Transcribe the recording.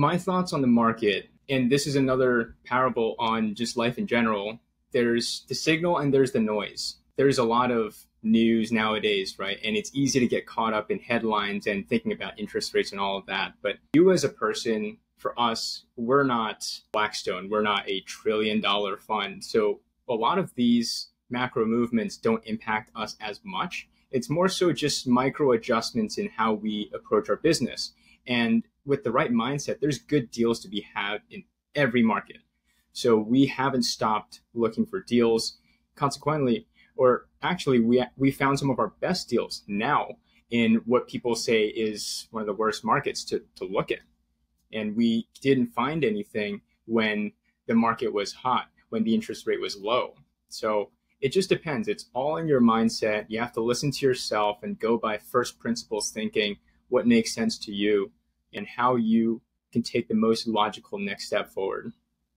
My thoughts on the market, and this is another parable on just life in general. There's the signal and there's the noise. There's a lot of news nowadays, right? And it's easy to get caught up in headlines and thinking about interest rates and all of that. But you as a person, for us, we're not Blackstone. We're not a trillion dollar fund. So a lot of these macro movements don't impact us as much. It's more so just micro adjustments in how we approach our business. And with the right mindset, there's good deals to be had in every market. So we haven't stopped looking for deals. Consequently, or actually, we, we found some of our best deals now in what people say is one of the worst markets to, to look at. And we didn't find anything when the market was hot, when the interest rate was low. So it just depends. It's all in your mindset. You have to listen to yourself and go by first principles thinking what makes sense to you and how you can take the most logical next step forward.